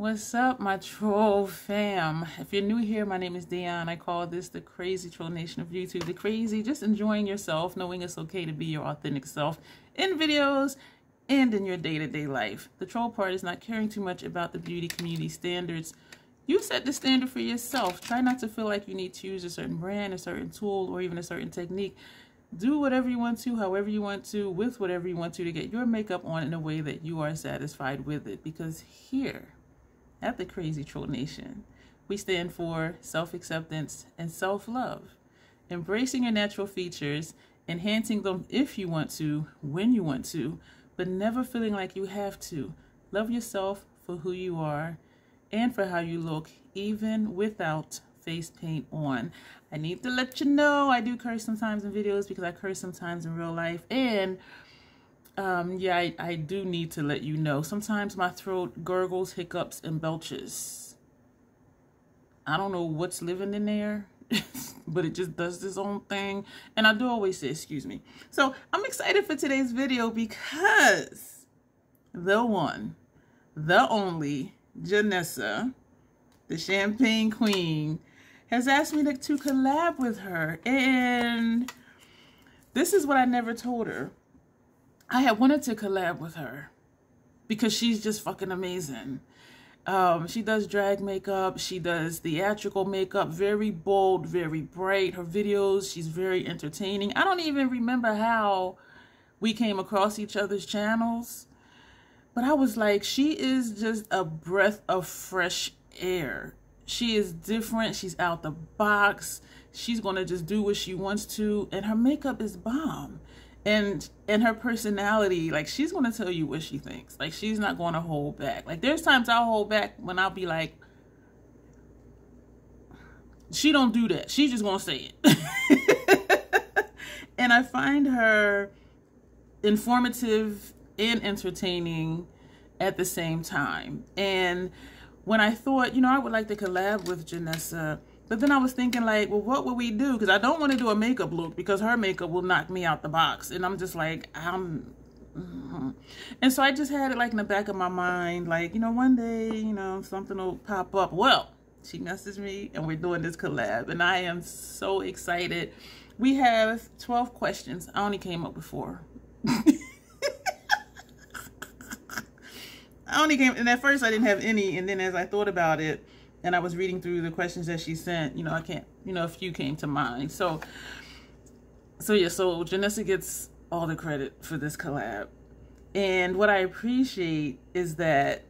What's up, my troll fam? If you're new here, my name is Dion. I call this the crazy troll nation of YouTube. The crazy, just enjoying yourself, knowing it's okay to be your authentic self in videos and in your day-to-day -day life. The troll part is not caring too much about the beauty community standards. You set the standard for yourself. Try not to feel like you need to use a certain brand, a certain tool, or even a certain technique. Do whatever you want to, however you want to, with whatever you want to, to get your makeup on in a way that you are satisfied with it. Because here, at the Crazy Troll Nation. We stand for self acceptance and self love, embracing your natural features, enhancing them if you want to, when you want to, but never feeling like you have to. Love yourself for who you are and for how you look, even without face paint on. I need to let you know I do curse sometimes in videos because I curse sometimes in real life. And um, yeah, I, I do need to let you know. Sometimes my throat gurgles, hiccups, and belches. I don't know what's living in there, but it just does its own thing. And I do always say, excuse me. So I'm excited for today's video because the one, the only, Janessa, the Champagne Queen, has asked me to, to collab with her. And this is what I never told her. I had wanted to collab with her because she's just fucking amazing. Um, she does drag makeup. She does theatrical makeup. Very bold, very bright. Her videos, she's very entertaining. I don't even remember how we came across each other's channels. But I was like, she is just a breath of fresh air. She is different. She's out the box. She's going to just do what she wants to. And her makeup is bomb and and her personality like she's going to tell you what she thinks. Like she's not going to hold back. Like there's times i'll hold back when i'll be like she don't do that. She's just going to say it. And i find her informative and entertaining at the same time. And when i thought you know i would like to collab with janessa but then I was thinking like, well, what would we do? Because I don't want to do a makeup look because her makeup will knock me out the box. And I'm just like, I'm... Mm-hmm. And so I just had it like in the back of my mind, like, you know, one day, you know, something will pop up. Well, she messaged me and we're doing this collab. And I am so excited. We have 12 questions. I only came up with four. I only came, and at first I didn't have any. And then as I thought about it, and I was reading through the questions that she sent, you know, I can't, you know, a few came to mind. So, so yeah, so Janessa gets all the credit for this collab. And what I appreciate is that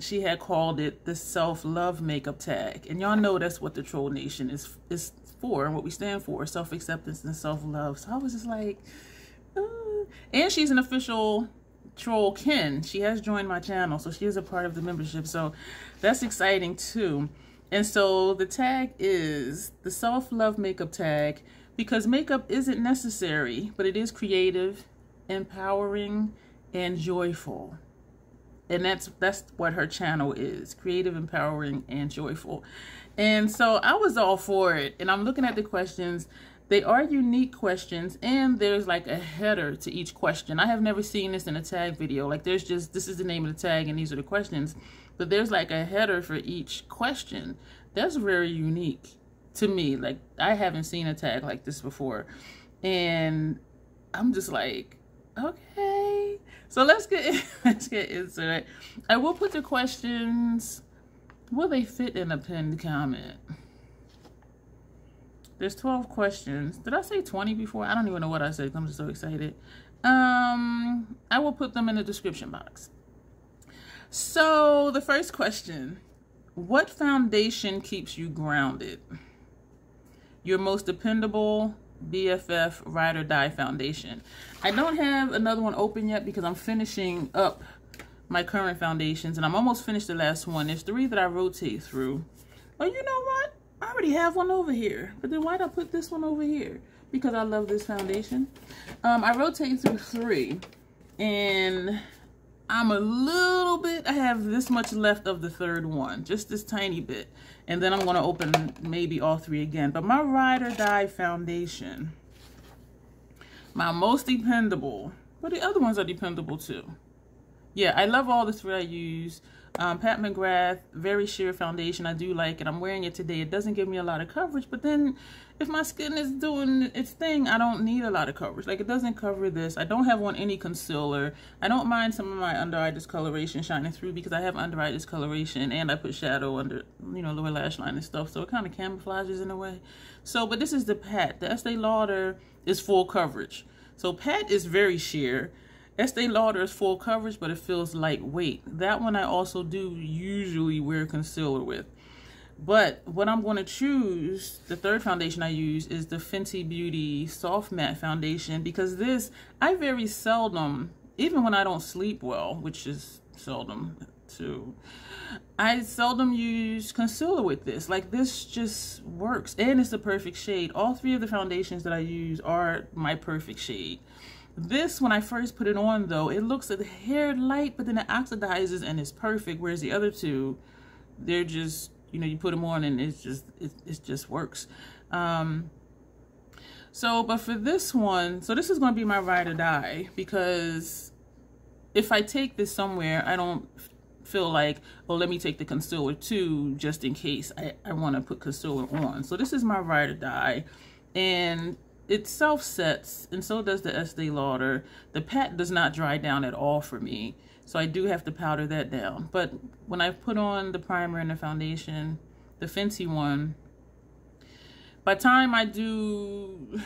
she had called it the self-love makeup tag. And y'all know that's what the Troll Nation is is for and what we stand for, self-acceptance and self-love. So I was just like, uh. and she's an official troll Ken. She has joined my channel, so she is a part of the membership. So that's exciting too. And so the tag is the self-love makeup tag because makeup isn't necessary, but it is creative, empowering, and joyful. And that's that's what her channel is, creative, empowering, and joyful. And so I was all for it. And I'm looking at the questions they are unique questions and there's like a header to each question. I have never seen this in a tag video. Like there's just, this is the name of the tag and these are the questions. But there's like a header for each question. That's very unique to me. Like I haven't seen a tag like this before. And I'm just like, okay. So let's get, let's get into it. I will put the questions, will they fit in a pinned comment? There's 12 questions. Did I say 20 before? I don't even know what I said. I'm just so excited. Um, I will put them in the description box. So the first question, what foundation keeps you grounded? Your most dependable BFF Ride or Die foundation. I don't have another one open yet because I'm finishing up my current foundations and I'm almost finished the last one. There's three that I rotate through. Oh, you know what? I already have one over here. But then why did I put this one over here? Because I love this foundation. Um, I rotate through three. And I'm a little bit, I have this much left of the third one. Just this tiny bit. And then I'm to open maybe all three again. But my Ride or Die foundation, my most dependable, but the other ones are dependable too. Yeah, I love all the three I use. Um, Pat McGrath, very sheer foundation. I do like it. I'm wearing it today. It doesn't give me a lot of coverage, but then if my skin is doing its thing, I don't need a lot of coverage. Like it doesn't cover this. I don't have on any concealer. I don't mind some of my under eye discoloration shining through because I have under eye discoloration and I put shadow under, you know, lower lash line and stuff. So it kind of camouflages in a way. So, but this is the Pat. The Estee Lauder is full coverage. So Pat is very sheer. Estee Lauder is full coverage, but it feels lightweight. That one I also do usually wear concealer with. But what I'm going to choose, the third foundation I use is the Fenty Beauty Soft Matte Foundation because this, I very seldom, even when I don't sleep well, which is seldom too, I seldom use concealer with this. Like this just works and it's the perfect shade. All three of the foundations that I use are my perfect shade. This, when I first put it on though, it looks a hair light, but then it oxidizes and it's perfect. Whereas the other two, they're just, you know, you put them on and it's just, it, it just works. Um, so, but for this one, so this is going to be my ride or die because if I take this somewhere, I don't feel like, oh, let me take the concealer too, just in case I, I want to put concealer on. So this is my ride or die. And it self sets and so does the Estee Lauder. The pat does not dry down at all for me. So I do have to powder that down. But when I put on the primer and the foundation, the Fenty one, by time I do,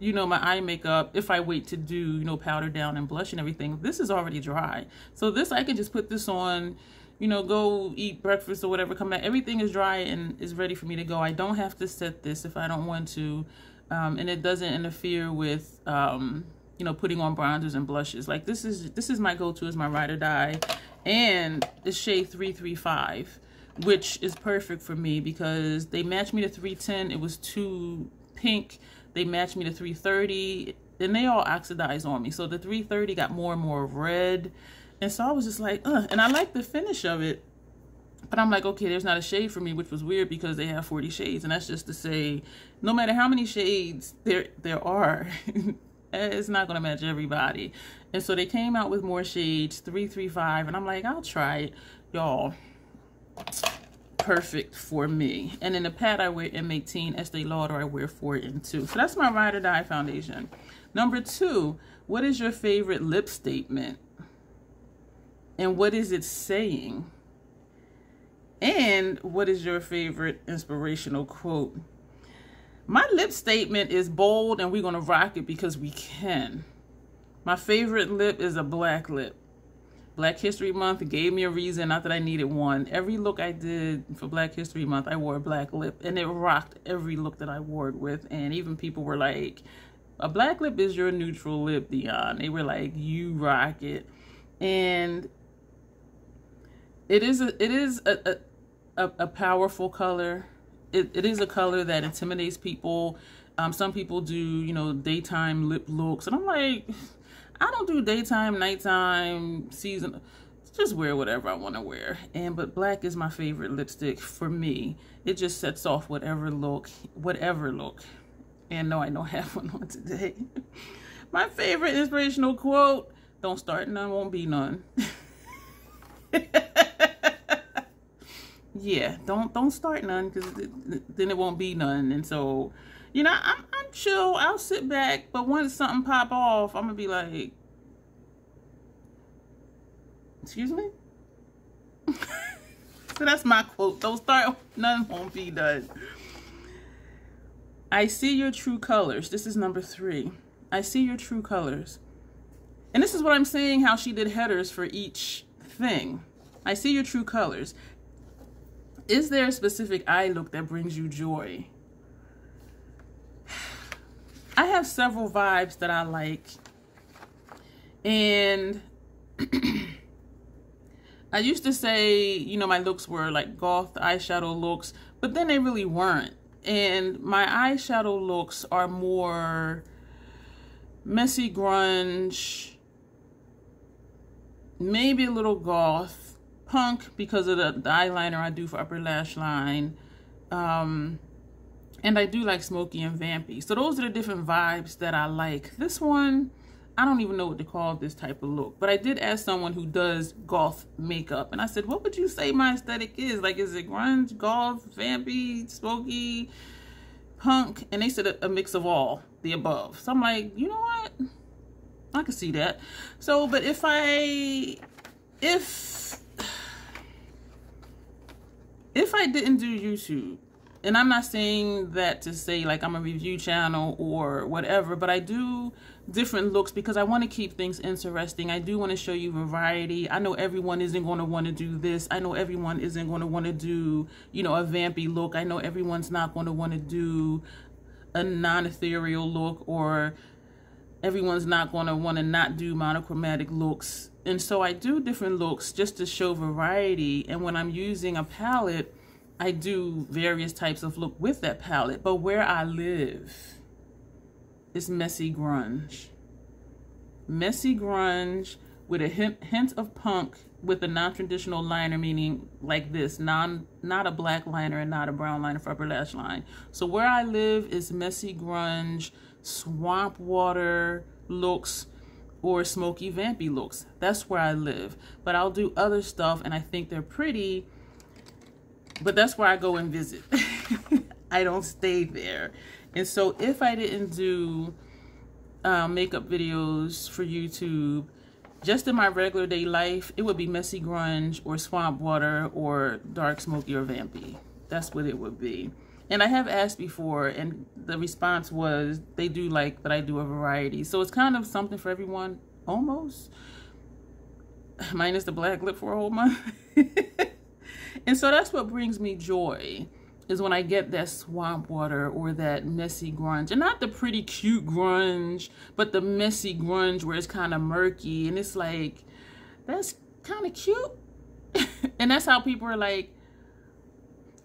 you know, my eye makeup, if I wait to do, you know, powder down and blush and everything, this is already dry. So this, I can just put this on, you know, go eat breakfast or whatever, come back. Everything is dry and is ready for me to go. I don't have to set this if I don't want to um, and it doesn't interfere with um, you know putting on bronzers and blushes. Like this is this is my go-to as my ride or die. And the shade 335 which is perfect for me because they matched me to 310 it was too pink. They matched me to 330 and they all oxidized on me. So the 330 got more and more red. And so I was just like uh and I like the finish of it but I'm like, okay, there's not a shade for me, which was weird because they have 40 shades. And that's just to say, no matter how many shades there there are, it's not going to match everybody. And so they came out with more shades, 335. And I'm like, I'll try it. Y'all, perfect for me. And in the Pat, I wear M18. Estee Lauder, I wear 4 and 2. So that's my Ride or Die foundation. Number two, what is your favorite lip statement? And what is it saying? And what is your favorite inspirational quote? My lip statement is bold and we're going to rock it because we can. My favorite lip is a black lip. Black History Month gave me a reason, not that I needed one. Every look I did for Black History Month, I wore a black lip, and it rocked every look that I wore it with. And even people were like, a black lip is your neutral lip, Dion. They were like, you rock it. And it is a, it is a, a, a powerful color. It, it is a color that intimidates people. Um, some people do, you know, daytime lip looks. And I'm like, I don't do daytime, nighttime, season. Just wear whatever I want to wear. And but black is my favorite lipstick for me. It just sets off whatever look, whatever look. And no, I don't have one on today. my favorite inspirational quote, don't start none, won't be none. Yeah, don't don't start none because then it won't be none. And so, you know, I'm I'm chill. I'll sit back, but once something pop off, I'm gonna be like, excuse me. so that's my quote. Don't start. None won't be done. I see your true colors. This is number three. I see your true colors. And this is what I'm saying, how she did headers for each thing. I see your true colors. Is there a specific eye look that brings you joy? I have several vibes that I like. And I used to say, you know, my looks were like goth eyeshadow looks, but then they really weren't. And my eyeshadow looks are more messy grunge, maybe a little goth, punk because of the, the eyeliner I do for upper lash line. Um, and I do like smoky and vampy. So those are the different vibes that I like. This one, I don't even know what to call this type of look. But I did ask someone who does goth makeup. And I said, what would you say my aesthetic is? Like, is it grunge, goth, vampy, smoky, punk? And they said a, a mix of all the above. So I'm like, you know what? I can see that. So, but if I, if, if I didn't do YouTube, and I'm not saying that to say like I'm a review channel or whatever, but I do different looks because I want to keep things interesting. I do want to show you variety. I know everyone isn't going to want to do this. I know everyone isn't going to want to do, you know, a vampy look. I know everyone's not going to want to do a non-ethereal look or everyone's not going to want to not do monochromatic looks. And so I do different looks just to show variety. And when I'm using a palette, I do various types of look with that palette. But where I live is messy grunge. Messy grunge with a hint, hint of punk with a non-traditional liner, meaning like this, non not a black liner and not a brown liner for upper lash line. So where I live is messy grunge, swamp water looks, or smoky vampy looks. That's where I live. But I'll do other stuff and I think they're pretty but that's where I go and visit. I don't stay there. And so if I didn't do uh, makeup videos for YouTube, just in my regular day life, it would be messy grunge or swamp water or dark smoky or vampy. That's what it would be. And I have asked before, and the response was they do like that I do a variety. So it's kind of something for everyone, almost. Minus the black lip for a whole month. And so that's what brings me joy is when I get that swamp water or that messy grunge. And not the pretty cute grunge, but the messy grunge where it's kind of murky and it's like, that's kind of cute. and that's how people are like,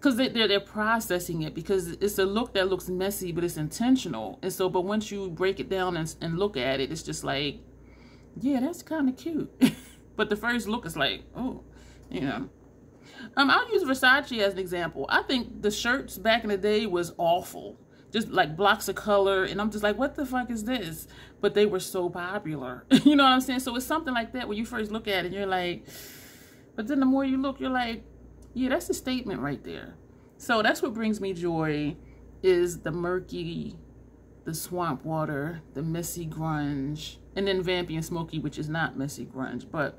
because they, they're, they're processing it because it's a look that looks messy, but it's intentional. And so, but once you break it down and, and look at it, it's just like, yeah, that's kind of cute. but the first look is like, oh, you know. Um, I'll use Versace as an example. I think the shirts back in the day was awful. Just like blocks of color. And I'm just like, what the fuck is this? But they were so popular. you know what I'm saying? So it's something like that when you first look at it, and you're like, but then the more you look, you're like, yeah, that's a statement right there. So that's what brings me joy is the murky, the swamp water, the messy grunge, and then vampy and smoky, which is not messy grunge. But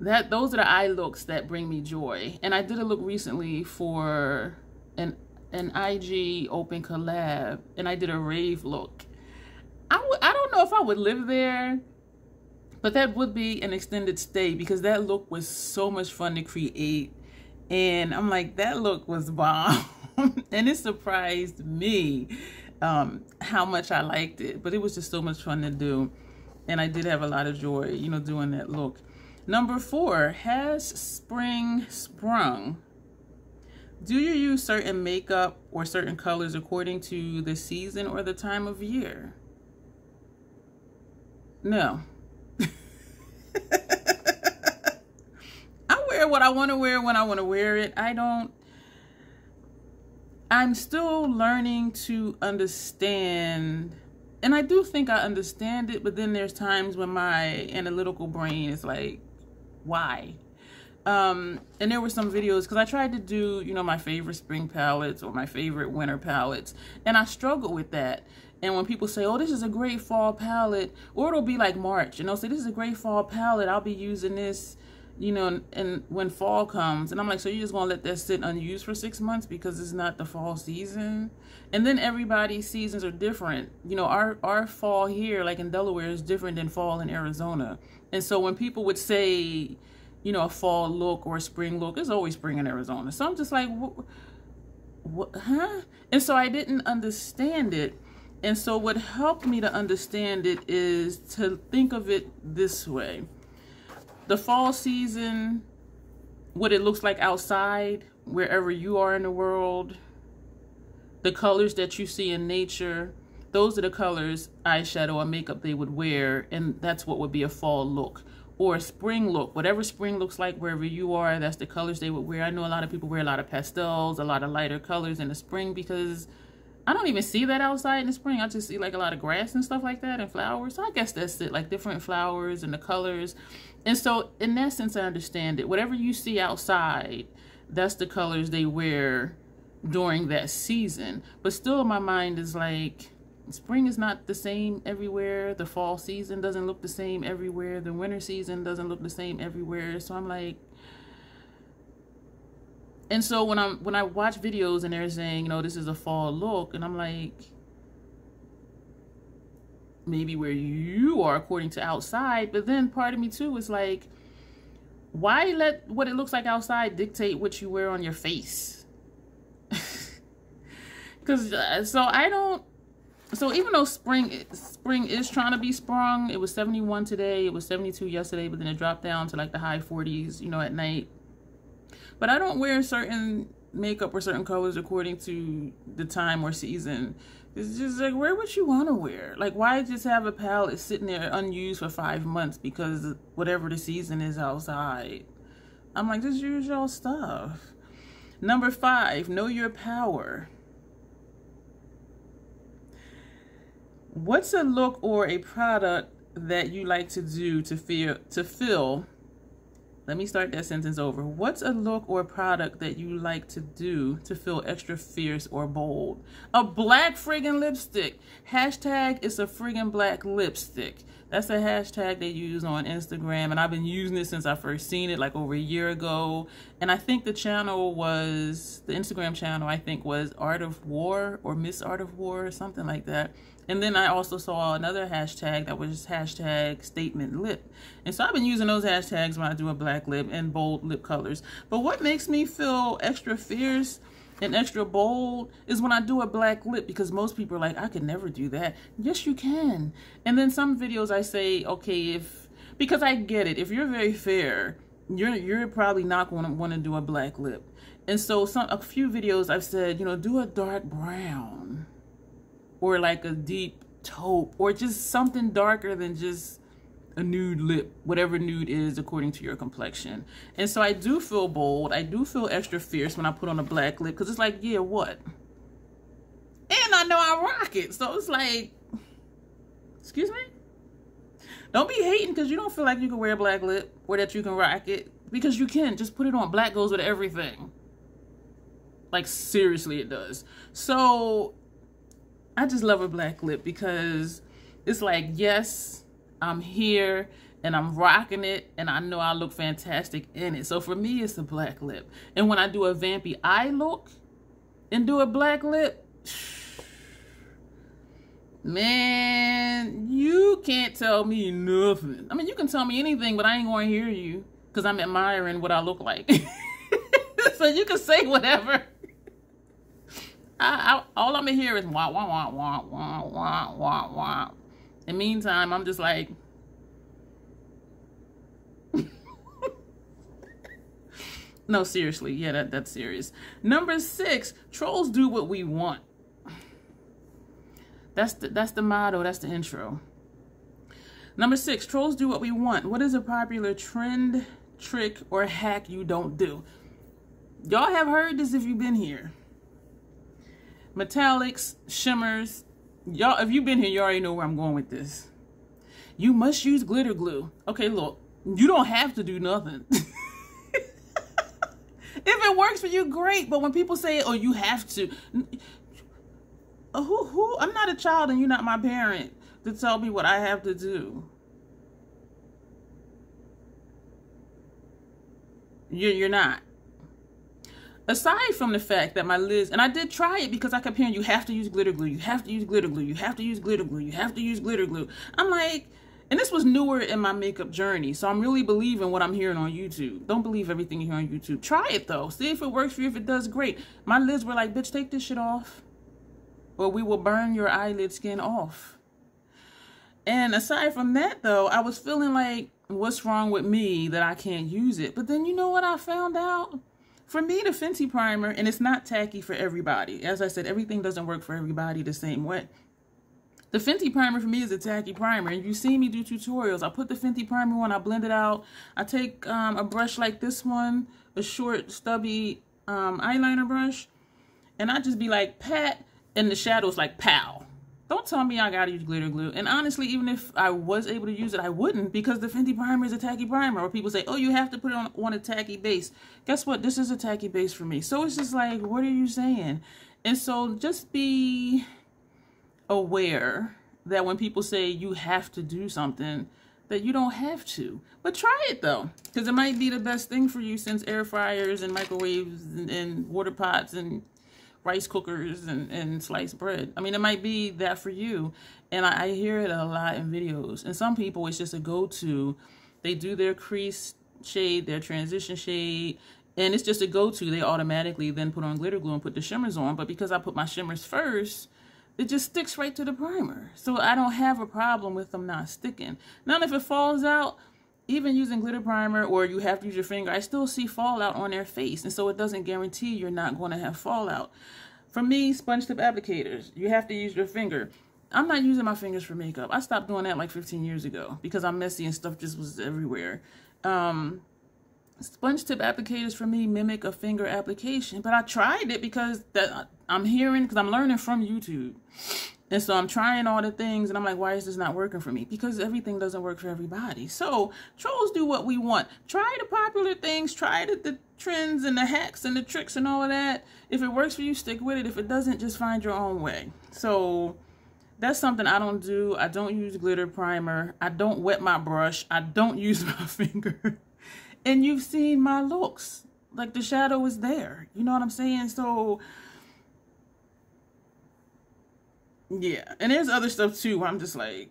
that those are the eye looks that bring me joy. And I did a look recently for an an IG open collab, and I did a rave look. I don't know if I would live there, but that would be an extended stay because that look was so much fun to create. And I'm like, that look was bomb. and it surprised me um, how much I liked it. But it was just so much fun to do. And I did have a lot of joy, you know, doing that look. Number four, has spring sprung? Do you use certain makeup or certain colors according to the season or the time of year? No. What I want to wear when I want to wear it. I don't. I'm still learning to understand and I do think I understand it, but then there's times when my analytical brain is like, why? Um, and there were some videos because I tried to do, you know, my favorite spring palettes or my favorite winter palettes, and I struggle with that. And when people say, oh, this is a great fall palette, or it'll be like March, and they'll say, this is a great fall palette, I'll be using this, you know, and when fall comes, and I'm like, so you're just gonna let that sit unused for six months because it's not the fall season? And then everybody's seasons are different. You know, our, our fall here, like in Delaware, is different than fall in Arizona. And so when people would say, you know, a fall look or a spring look, it's always spring in Arizona. So I'm just like, what, what, huh? And so I didn't understand it. And so what helped me to understand it is to think of it this way. The fall season, what it looks like outside, wherever you are in the world, the colors that you see in nature, those are the colors, eyeshadow or makeup they would wear, and that's what would be a fall look. Or a spring look, whatever spring looks like wherever you are, that's the colors they would wear. I know a lot of people wear a lot of pastels, a lot of lighter colors in the spring because I don't even see that outside in the spring. I just see like a lot of grass and stuff like that and flowers. So I guess that's it, like different flowers and the colors. And so in that sense, I understand it. Whatever you see outside, that's the colors they wear during that season. But still my mind is like, spring is not the same everywhere. The fall season doesn't look the same everywhere. The winter season doesn't look the same everywhere. So I'm like, and so when I'm when I watch videos and they're saying, you know, this is a fall look, and I'm like, maybe where you are according to outside, but then part of me too is like, why let what it looks like outside dictate what you wear on your face? Because uh, so I don't. So even though spring spring is trying to be sprung, it was 71 today, it was 72 yesterday, but then it dropped down to like the high 40s, you know, at night. But I don't wear certain makeup or certain colors according to the time or season. It's just like, wear what you want to wear. Like, why just have a palette sitting there unused for five months because whatever the season is outside? I'm like, just use your stuff. Number five, know your power. What's a look or a product that you like to do to feel to fill let me start that sentence over. What's a look or product that you like to do to feel extra fierce or bold? A black friggin' lipstick. Hashtag it's a friggin' black lipstick. That's a hashtag they use on Instagram, and I've been using it since I first seen it, like over a year ago. And I think the channel was, the Instagram channel, I think was Art of War or Miss Art of War or something like that. And then I also saw another hashtag that was hashtag statement lip. And so I've been using those hashtags when I do a black lip and bold lip colors. But what makes me feel extra fierce and extra bold is when I do a black lip because most people are like, I could never do that. Yes, you can. And then some videos I say, okay, if, because I get it, if you're very fair, you're, you're probably not going to want to do a black lip. And so some, a few videos I've said, you know, do a dark brown or like a deep taupe or just something darker than just a nude lip, whatever nude is according to your complexion. And so I do feel bold. I do feel extra fierce when I put on a black lip because it's like, yeah, what? And I know I rock it. So it's like, excuse me? Don't be hating because you don't feel like you can wear a black lip or that you can rock it because you can. Just put it on. Black goes with everything. Like, seriously, it does. So, I just love a black lip because it's like, yes, I'm here and I'm rocking it and I know I look fantastic in it. So for me, it's a black lip. And when I do a vampy eye look and do a black lip, man, you can't tell me nothing. I mean, you can tell me anything, but I ain't going to hear you because I'm admiring what I look like. so you can say whatever. I, I, all I'm to hear is wah, wah, wah, wah, wah, wah, wah, wah. In the meantime, I'm just like, no, seriously. Yeah, that, that's serious. Number six, trolls do what we want. That's the, that's the motto. That's the intro. Number six, trolls do what we want. What is a popular trend, trick, or hack you don't do? Y'all have heard this if you've been here. Metallics, shimmers, y'all, if you've been here, you already know where I'm going with this. You must use glitter glue. Okay, look, you don't have to do nothing. if it works for you, great. But when people say, oh, you have to, uh, who, who, I'm not a child and you're not my parent to tell me what I have to do. You're, you're not aside from the fact that my lids, and I did try it because I kept hearing you have to use glitter glue, you have to use glitter glue, you have to use glitter glue, you have to use glitter glue. I'm like, and this was newer in my makeup journey, so I'm really believing what I'm hearing on YouTube. Don't believe everything you hear on YouTube. Try it though. See if it works for you. If it does, great. My lids were like, bitch, take this shit off, or we will burn your eyelid skin off. And aside from that, though, I was feeling like, what's wrong with me that I can't use it? But then you know what I found out? For me, the Fenty primer, and it's not tacky for everybody. As I said, everything doesn't work for everybody the same way. The Fenty primer for me is a tacky primer. And you see me do tutorials. I put the Fenty primer on, I blend it out. I take um, a brush like this one, a short, stubby um, eyeliner brush. And I just be like, pat, and the shadows like pow. Don't tell me I gotta use glitter glue. And honestly, even if I was able to use it, I wouldn't because the Fenty primer is a tacky primer. Or people say, oh, you have to put it on, on a tacky base. Guess what? This is a tacky base for me. So it's just like, what are you saying? And so just be aware that when people say you have to do something, that you don't have to. But try it though, because it might be the best thing for you since air fryers and microwaves and, and water pots and rice cookers and, and sliced bread. I mean, it might be that for you. And I, I hear it a lot in videos. And some people, it's just a go-to. They do their crease shade, their transition shade, and it's just a go-to. They automatically then put on glitter glue and put the shimmers on. But because I put my shimmers first, it just sticks right to the primer. So I don't have a problem with them not sticking. Now, if it falls out, even using glitter primer or you have to use your finger, I still see fallout on their face. And so it doesn't guarantee you're not going to have fallout. For me, sponge tip applicators, you have to use your finger. I'm not using my fingers for makeup. I stopped doing that like 15 years ago because I'm messy and stuff just was everywhere. Um, sponge tip applicators for me mimic a finger application, but I tried it because that I'm hearing, because I'm learning from YouTube. And so I'm trying all the things and I'm like, why is this not working for me? Because everything doesn't work for everybody. So trolls do what we want. Try the popular things, try the, the trends and the hacks and the tricks and all of that. If it works for you, stick with it. If it doesn't, just find your own way. So that's something I don't do. I don't use glitter primer. I don't wet my brush. I don't use my finger. and you've seen my looks. Like the shadow is there. You know what I'm saying? So yeah and there's other stuff too where i'm just like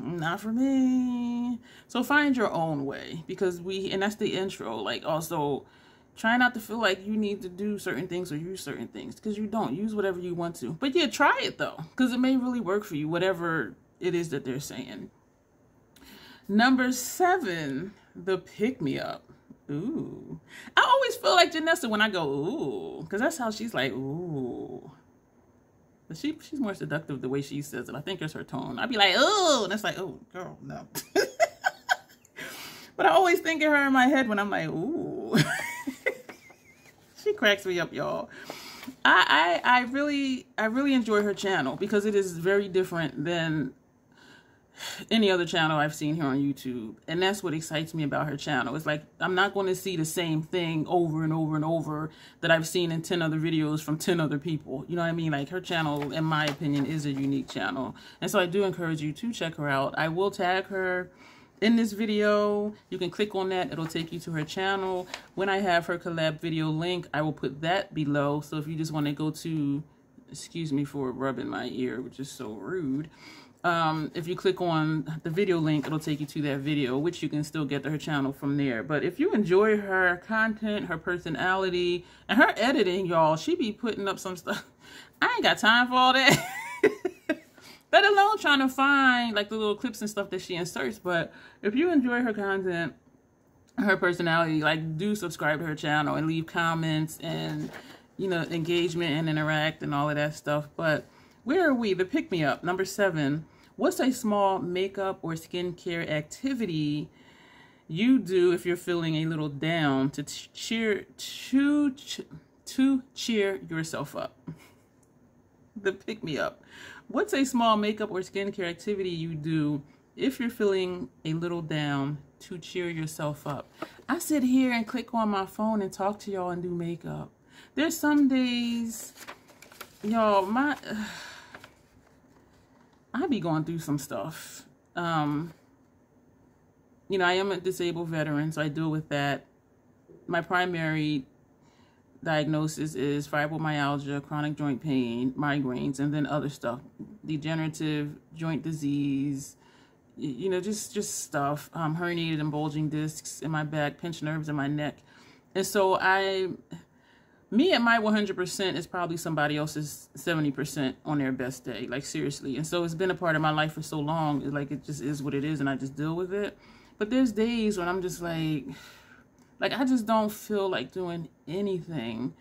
not for me. So find your own way because we and that's the intro. Like also try not to feel like you need to do certain things or use certain things because you don't. Use whatever you want to. But yeah try it though because it may really work for you whatever it is that they're saying. Number seven the pick me up. Ooh. I always feel like janessa when i go ooh because that's how she's like ooh but she she's more seductive the way she says it. I think it's her tone. I'd be like, oh, and it's like, oh, girl, no. but I always think of her in my head when I'm like, ooh. she cracks me up, y'all. I, I I really I really enjoy her channel because it is very different than any other channel I've seen here on YouTube. And that's what excites me about her channel. It's like, I'm not going to see the same thing over and over and over that I've seen in 10 other videos from 10 other people. You know what I mean? Like her channel, in my opinion, is a unique channel. And so I do encourage you to check her out. I will tag her in this video. You can click on that. It'll take you to her channel. When I have her collab video link, I will put that below. So if you just want to go to, excuse me for rubbing my ear, which is so rude um, if you click on the video link, it'll take you to that video, which you can still get to her channel from there. But if you enjoy her content, her personality, and her editing, y'all, she be putting up some stuff. I ain't got time for all that. Let alone trying to find like the little clips and stuff that she inserts. But if you enjoy her content, her personality, like do subscribe to her channel and leave comments and, you know, engagement and interact and all of that stuff. But where are we? The pick me up, number seven What's a small makeup or skincare activity you do if you're feeling a little down to cheer to to cheer yourself up? the pick me up. What's a small makeup or skincare activity you do if you're feeling a little down to cheer yourself up? I sit here and click on my phone and talk to y'all and do makeup. There's some days, y'all, my. Uh, I be going through some stuff. Um, you know, I am a disabled veteran, so I deal with that. My primary diagnosis is fibromyalgia, chronic joint pain, migraines, and then other stuff, degenerative joint disease, you know, just just stuff, um, herniated and bulging discs in my back, pinched nerves in my neck. And so I me at my 100% is probably somebody else's 70% on their best day like seriously. And so it's been a part of my life for so long like it just is what it is and i just deal with it. But there's days when i'm just like like i just don't feel like doing anything.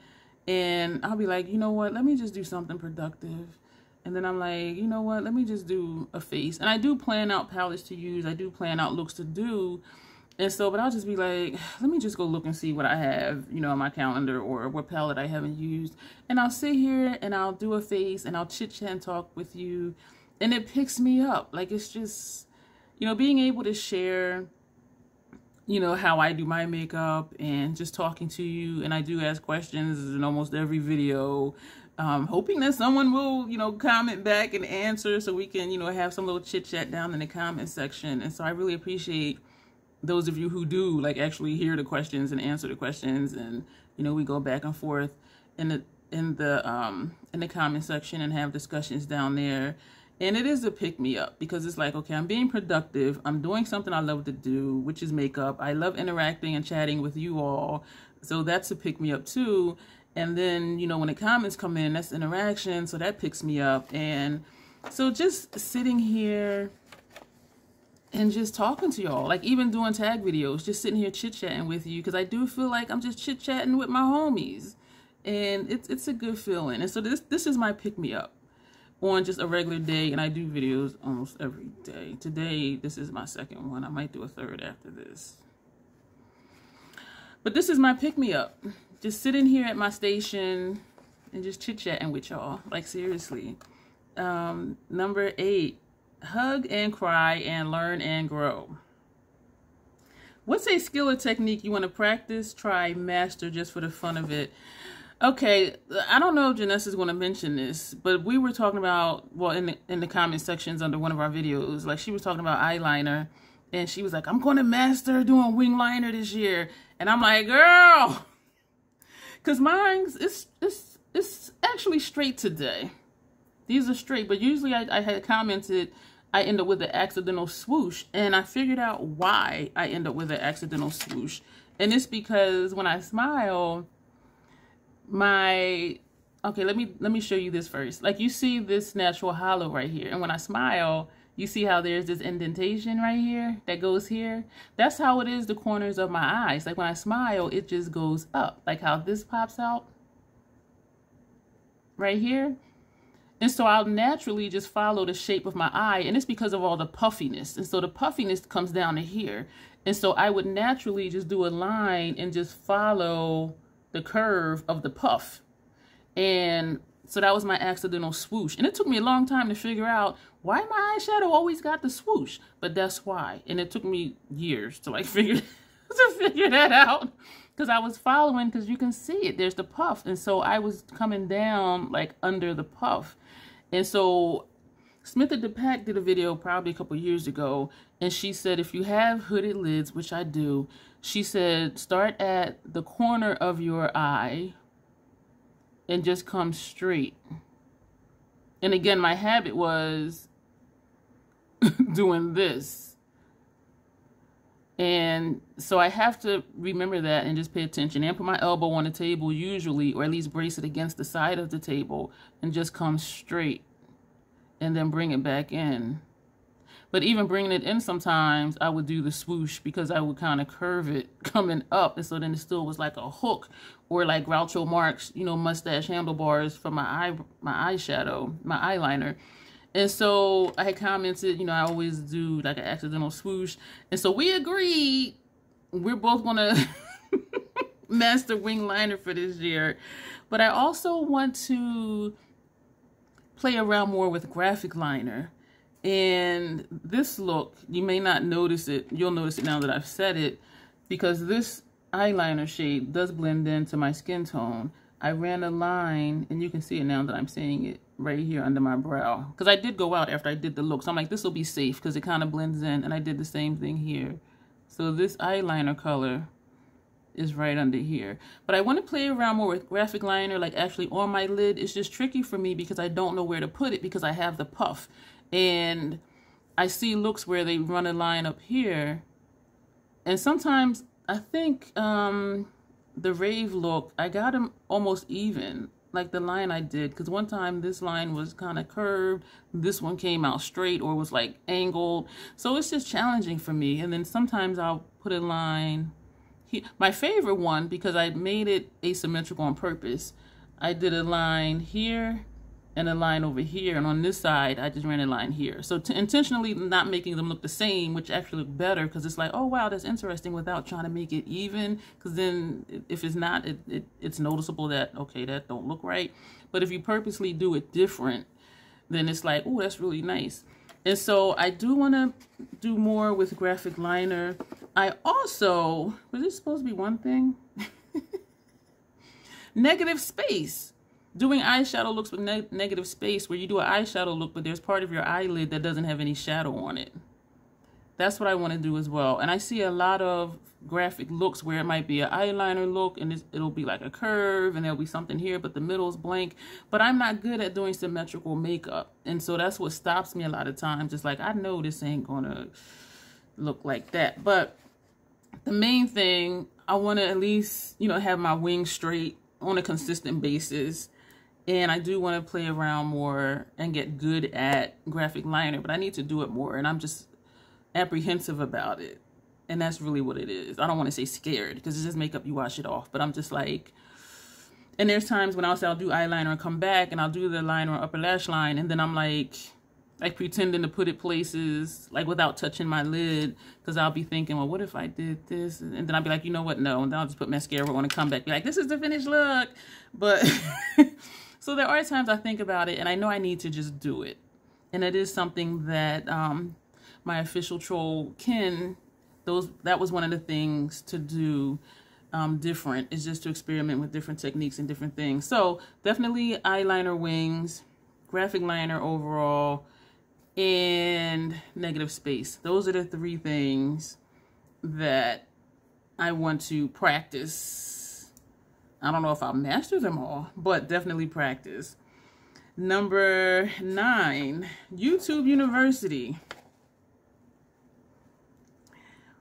And i'll be like you know what? Let me just do something productive. And then i'm like you know what? Let me just do a face. And i do plan out palettes to use. I do plan out looks to do And so, but I'll just be like, let me just go look and see what I have, you know, on my calendar or what palette I haven't used. And I'll sit here and I'll do a face and I'll chit chat and talk with you. And it picks me up. Like, it's just, you know, being able to share, you know, how I do my makeup and just talking to you. And I do ask questions in almost every video, um, hoping that someone will, you know, comment back and answer so we can, you know, have some little chit chat down in the comment section. And so I really appreciate those of you who do like actually hear the questions and answer the questions and you know we go back and forth in the in the um in the comment section and have discussions down there. And it is a pick me up because it's like okay i'm being productive. I'm doing something i love to do which is makeup. I love interacting and chatting with you all. So that's a pick me up too. And then you know when the comments come in that's interaction. So that picks me up. And so just sitting here and just talking to y'all like even doing tag videos just sitting here chit-chatting with you because i do feel like i'm just chit-chatting with my homies. And it's it's a good feeling. And so this this is my pick-me-up on just a regular day and i do videos almost every day. Today this is my second one. I might do a third after this. But this is my pick-me-up just sitting here at my station and just chit-chatting with y'all. Like seriously. Um number eight hug and cry and learn and grow. What's a skill or technique you want to practice, try, master just for the fun of it? Okay, I don't know if Janessa is going to mention this, but we were talking about, well, in the, in the comment sections under one of our videos, like she was talking about eyeliner, and she was like, I'm going to master doing wing liner this year. And I'm like, girl, because mine's, it's, it's, it's actually straight today. These are straight, but usually I, I had commented I end up with an accidental swoosh. And I figured out why I end up with an accidental swoosh. And it's because when I smile, my okay, let me let me show you this first. Like you see this natural hollow right here. And when I smile, you see how there's this indentation right here that goes here? That's how it is the corners of my eyes. Like when I smile, it just goes up. Like how this pops out right here. And so I'll naturally just follow the shape of my eye. And it's because of all the puffiness. And so the puffiness comes down to here. And so I would naturally just do a line and just follow the curve of the puff. And so that was my accidental swoosh. And it took me a long time to figure out why my eyeshadow always got the swoosh. But that's why. And it took me years to like figure, to figure that out. Because I was following, because you can see it. There's the puff. And so I was coming down like under the puff. And so Smitha Deepak did a video probably a couple years ago, and she said if you have hooded lids, which I do, she said start at the corner of your eye and just come straight. And again, my habit was doing this. And so I have to remember that and just pay attention and put my elbow on the table usually, or at least brace it against the side of the table and just come straight and then bring it back in. But even bringing it in sometimes, I would do the swoosh because I would kind of curve it coming up. And so then it still was like a hook or like Groucho Marx, you know, mustache handlebars for my eye, my eyeshadow, my eyeliner. And so I had commented, you know, I always do like an accidental swoosh. And so we agreed we're both going to master wing liner for this year. But I also want to play around more with graphic liner. And this look, you may not notice it. You'll notice it now that I've said it. Because this eyeliner shade does blend into my skin tone. I ran a line, and you can see it now that I'm saying it right here under my brow. Because I did go out after I did the look. So I'm like, this will be safe because it kind of blends in. And I did the same thing here. So this eyeliner color is right under here. But I want to play around more with graphic liner, like actually on my lid. It's just tricky for me because I don't know where to put it because I have the puff. And I see looks where they run a line up here. And sometimes I think um, the rave look, I got them almost even, like the line I did. Because one time this line was kind of curved. This one came out straight or was like angled. So it's just challenging for me. And then sometimes I'll put a line. Here. My favorite one, because I made it asymmetrical on purpose, I did a line here and a line over here. And on this side, I just ran a line here. So to intentionally not making them look the same, which actually look better because it's like, oh, wow, that's interesting without trying to make it even. Because then if it's not, it, it, it's noticeable that, okay, that don't look right. But if you purposely do it different, then it's like, oh, that's really nice. And so I do want to do more with graphic liner. I also, was this supposed to be one thing? Negative space doing eyeshadow looks with ne negative space where you do an eyeshadow look but there's part of your eyelid that doesn't have any shadow on it. That's what I want to do as well. And I see a lot of graphic looks where it might be an eyeliner look and it'll be like a curve and there'll be something here but the middle is blank. But I'm not good at doing symmetrical makeup. And so that's what stops me a lot of times. It's like I know this ain't gonna look like that. But the main thing I want to at least you know have my wings straight on a consistent basis and I do want to play around more and get good at graphic liner, but I need to do it more. And I'm just apprehensive about it. And that's really what it is. I don't want to say scared because it's just makeup, you wash it off. But I'm just like, and there's times when I'll say I'll do eyeliner and come back and I'll do the liner or upper lash line. And then I'm like, like pretending to put it places like without touching my lid because I'll be thinking, well, what if I did this? And then I'll be like, you know what? No. And then I'll just put mascara on and come back. Be like, this is the finished look. But So there are times I think about it and I know I need to just do it. And it is something that um, my official troll, Ken, those that was one of the things to do um, different is just to experiment with different techniques and different things. So definitely eyeliner wings, graphic liner overall, and negative space. Those are the three things that I want to practice I don't know if I'll master them all, but definitely practice. Number nine, YouTube University.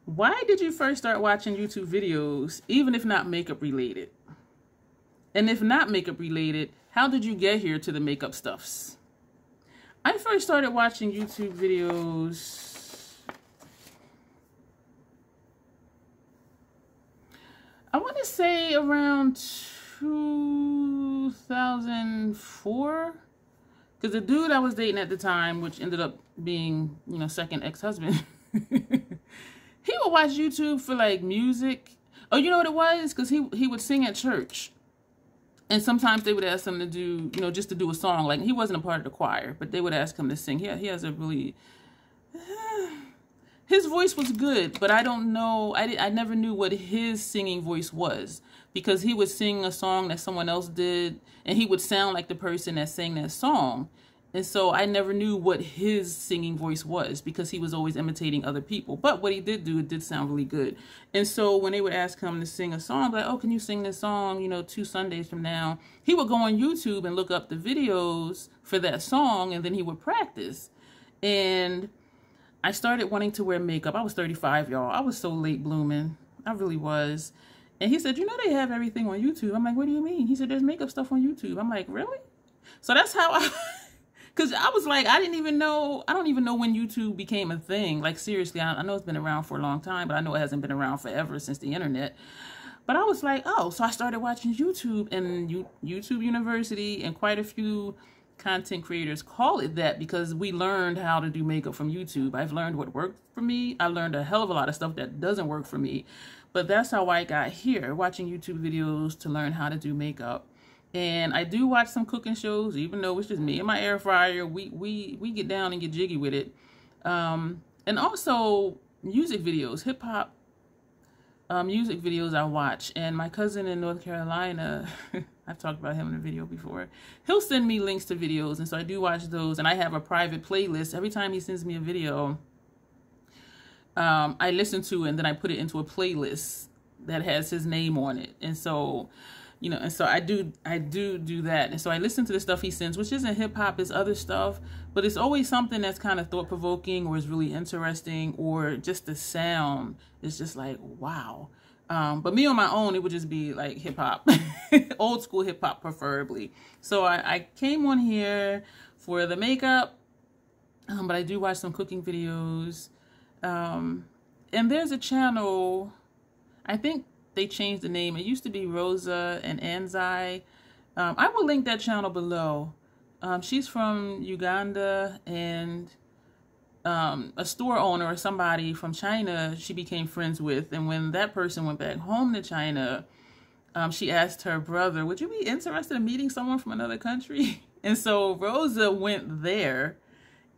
Why did you first start watching YouTube videos, even if not makeup related? And if not makeup related, how did you get here to the makeup stuffs? I first started watching YouTube videos I want to say around 2004. Because the dude I was dating at the time, which ended up being, you know, second ex-husband, he would watch YouTube for like music. Oh, you know what it was? Because he, he would sing at church. And sometimes they would ask him to do, you know, just to do a song. Like, he wasn't a part of the choir, but they would ask him to sing. He, he has a really his voice was good, but I don't know. I, did, I never knew what his singing voice was because he would sing a song that someone else did and he would sound like the person that sang that song. And so I never knew what his singing voice was because he was always imitating other people. But what he did do, it did sound really good. And so when they would ask him to sing a song, like, oh, can you sing this song, you know, two Sundays from now? He would go on YouTube and look up the videos for that song and then he would practice. And I started wanting to wear makeup. I was 35, y'all. I was so late blooming. I really was. And he said, you know, they have everything on YouTube. I'm like, what do you mean? He said, there's makeup stuff on YouTube. I'm like, really? So that's how I, because I was like, I didn't even know, I don't even know when YouTube became a thing. Like, seriously, I, I know it's been around for a long time, but I know it hasn't been around forever since the internet. But I was like, oh, so I started watching YouTube and YouTube University and quite a few content creators call it that because we learned how to do makeup from YouTube. I've learned what worked for me. I learned a hell of a lot of stuff that doesn't work for me. But that's how I got here, watching YouTube videos to learn how to do makeup. And I do watch some cooking shows, even though it's just me and my air fryer. We we we get down and get jiggy with it. Um, and also music videos, hip hop uh, music videos I watch. And my cousin in North Carolina, I've talked about him in a video before, he'll send me links to videos. And so I do watch those. And I have a private playlist. Every time he sends me a video, um, I listen to it and then I put it into a playlist that has his name on it. And so you know, and so I do, I do do that. And so I listen to the stuff he sends, which isn't hip hop, it's other stuff, but it's always something that's kind of thought provoking or is really interesting or just the sound is just like, wow. Um, but me on my own, it would just be like hip hop, old school hip hop preferably. So I, I came on here for the makeup, um, but I do watch some cooking videos. Um, and there's a channel, I think they changed the name. It used to be Rosa and Anzai. Um, I will link that channel below. Um, she's from Uganda and um, a store owner or somebody from China she became friends with. And when that person went back home to China, um, she asked her brother, Would you be interested in meeting someone from another country? And so Rosa went there.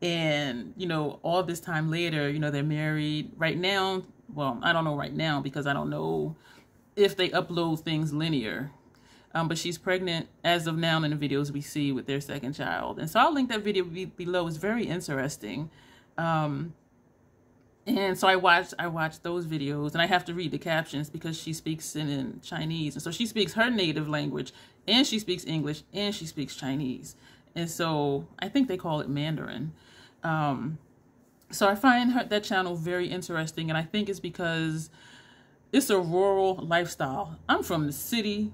And, you know, all this time later, you know, they're married. Right now, well, I don't know right now because I don't know if they upload things linear. Um, but she's pregnant as of now in the videos we see with their second child. And so I'll link that video be below. It's very interesting. Um, and so I watched I watched those videos and I have to read the captions because she speaks in, in Chinese. And so she speaks her native language and she speaks English and she speaks Chinese. And so I think they call it Mandarin. Um, so I find her, that channel very interesting and I think it's because it's a rural lifestyle. I'm from the city.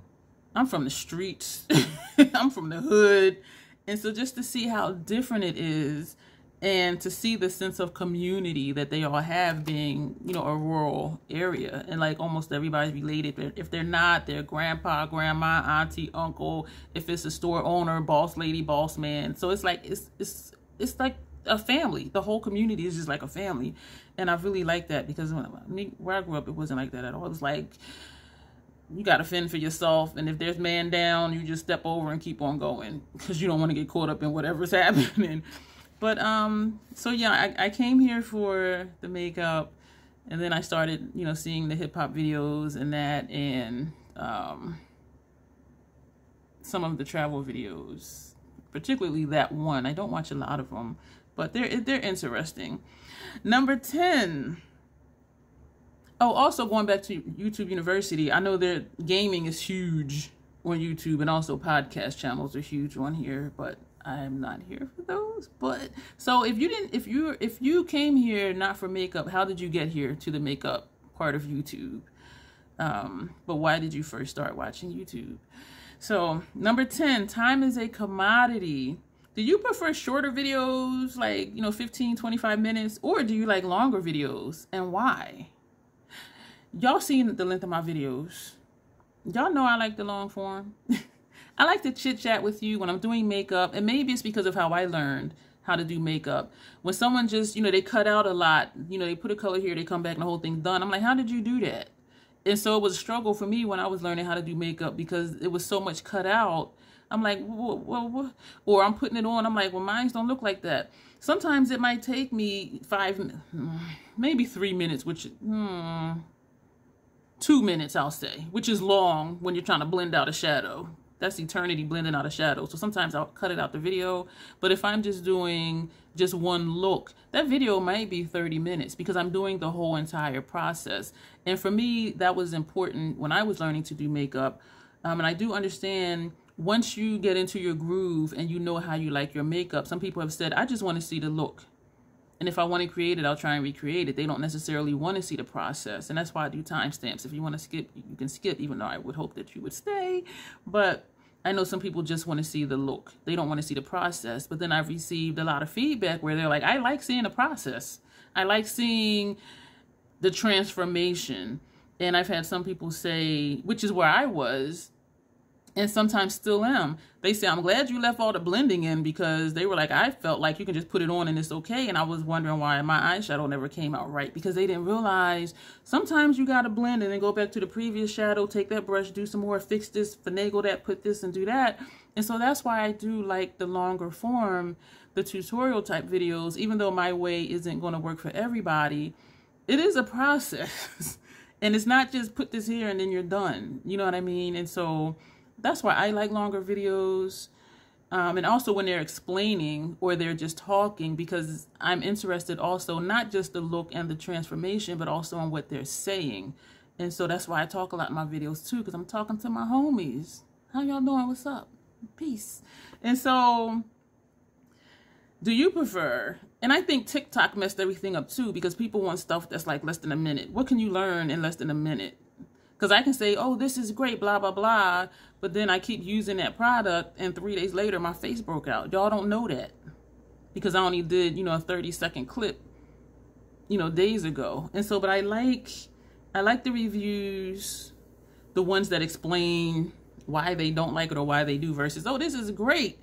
I'm from the streets. I'm from the hood. And so just to see how different it is and to see the sense of community that they all have being you know a rural area. And like almost everybody's related. If they're not their grandpa grandma auntie uncle if it's a store owner boss lady boss man. So it's like it's it's it's like a family. The whole community is just like a family. And i really like that because when I, where i grew up it wasn't like that at all. It was like you got to fend for yourself. And if there's man down you just step over and keep on going because you don't want to get caught up in whatever's happening but um, so yeah, I, I came here for the makeup, and then I started, you know, seeing the hip hop videos and that, and um, some of the travel videos, particularly that one. I don't watch a lot of them, but they're they're interesting. Number ten. Oh, also going back to YouTube University, I know their gaming is huge on YouTube, and also podcast channels are huge on here, but I'm not here for those. But so if you didn't, if you if you came here not for makeup, how did you get here to the makeup part of YouTube? Um, but why did you first start watching YouTube? So number 10, time is a commodity. Do you prefer shorter videos, like, you know, 15, 25 minutes, or do you like longer videos and why? Y'all seen the length of my videos. Y'all know I like the long form. I like to chit chat with you when I'm doing makeup, and maybe it's because of how I learned how to do makeup. When someone just, you know, they cut out a lot, you know, they put a color here, they come back and the whole thing's done. I'm like, how did you do that? And so it was a struggle for me when I was learning how to do makeup because it was so much cut out. I'm like, well, or I'm putting it on. I'm like, well, mine don't look like that. Sometimes it might take me five, maybe three minutes, which, hmm, two minutes, I'll say, which is long when you're trying to blend out a shadow that's eternity blending out a shadow. So sometimes I'll cut it out the video. But if I'm just doing just one look, that video might be 30 minutes because I'm doing the whole entire process. And for me, that was important when I was learning to do makeup. Um, and I do understand once you get into your groove and you know how you like your makeup, some people have said, I just want to see the look. And if I want to create it, I'll try and recreate it. They don't necessarily want to see the process. And that's why I do timestamps. If you want to skip, you can skip, even though I would hope that you would stay. But I know some people just want to see the look. They don't want to see the process. But then I've received a lot of feedback where they're like, I like seeing the process. I like seeing the transformation. And I've had some people say, which is where I was, and sometimes still am. They say, I'm glad you left all the blending in because they were like, I felt like you can just put it on and it's okay. And I was wondering why my eyeshadow never came out right because they didn't realize sometimes you got to blend and then go back to the previous shadow, take that brush, do some more, fix this, finagle that, put this and do that. And so that's why I do like the longer form, the tutorial type videos, even though my way isn't going to work for everybody. It is a process. and it's not just put this here and then you're done. You know what I mean? And so that's why I like longer videos. Um, and also when they're explaining or they're just talking because I'm interested also not just the look and the transformation but also on what they're saying. And so that's why I talk a lot in my videos too because I'm talking to my homies. How y'all doing? What's up? Peace. And so do you prefer and I think TikTok messed everything up too because people want stuff that's like less than a minute. What can you learn in less than a minute because I can say, oh, this is great, blah, blah, blah. But then I keep using that product and three days later, my face broke out. Y'all don't know that because I only did, you know, a 30 second clip, you know, days ago. And so, but I like, I like the reviews, the ones that explain why they don't like it or why they do versus, oh, this is great.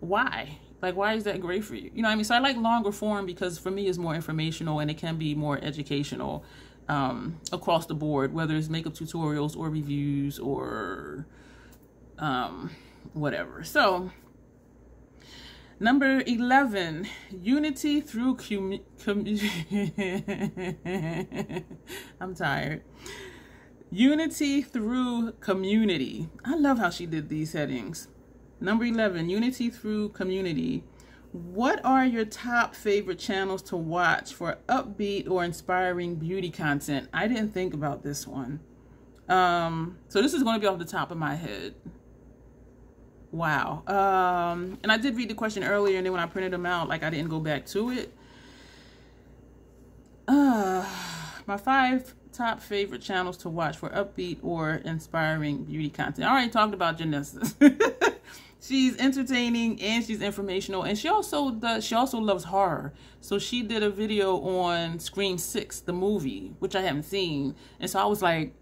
why? Like, why is that great for you? You know I mean? So I like longer form because for me it's more informational and it can be more educational um, across the board, whether it's makeup tutorials or reviews or um, whatever. So number 11, unity through com, com I'm tired. Unity through community. I love how she did these headings. Number 11, unity through community. What are your top favorite channels to watch for upbeat or inspiring beauty content? I didn't think about this one. Um, so this is going to be off the top of my head. Wow. Um, and I did read the question earlier, and then when I printed them out, like I didn't go back to it. Uh, my five top favorite channels to watch for upbeat or inspiring beauty content. I already talked about Janessa. she's entertaining and she's informational and she also does she also loves horror. So she did a video on scream 6 the movie which i haven't seen. And so i was like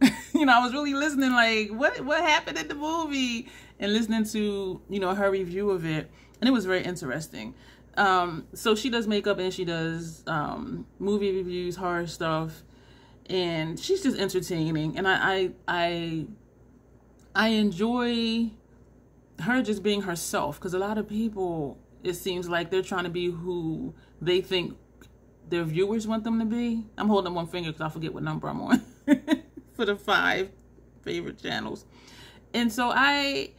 you know i was really listening like what what happened in the movie? And listening to you know her review of it. And it was very interesting. Um so she does makeup and she does um movie reviews horror stuff. And she's just entertaining. And i i i, I enjoy her just being herself because a lot of people it seems like they're trying to be who they think their viewers want them to be. I'm holding one finger because i forget what number i'm on for the five favorite channels. And so i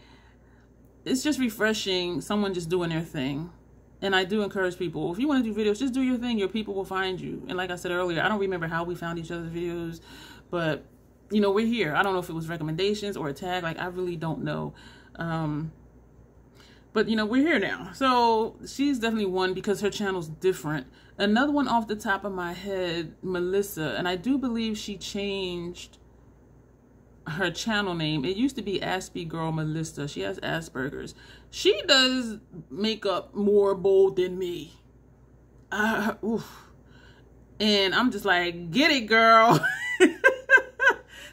it's just refreshing someone just doing their thing. And i do encourage people if you want to do videos just do your thing your people will find you. And like i said earlier i don't remember how we found each other's videos but you know we're here. I don't know if it was recommendations or a tag like i really don't know um, but you know, we're here now. So she's definitely one because her channel's different. Another one off the top of my head, Melissa, and I do believe she changed her channel name. It used to be Aspie Girl Melissa. She has Asperger's. She does makeup more bold than me. Uh, and I'm just like, get it, girl.